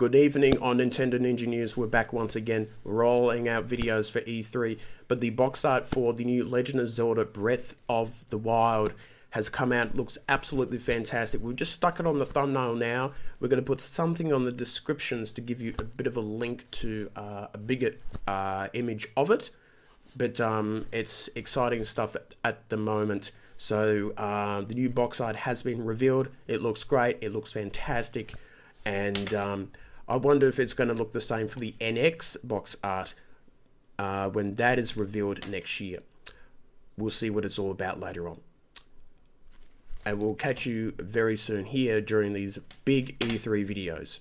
Good evening on Nintendo Ninja News. We're back once again, rolling out videos for E3. But the box art for the new Legend of Zelda Breath of the Wild has come out. Looks absolutely fantastic. We've just stuck it on the thumbnail now. We're going to put something on the descriptions to give you a bit of a link to uh, a bigger uh, image of it. But um, it's exciting stuff at, at the moment. So uh, the new box art has been revealed. It looks great. It looks fantastic. And um, I wonder if it's going to look the same for the NX box art uh, when that is revealed next year. We'll see what it's all about later on. And we'll catch you very soon here during these big E3 videos.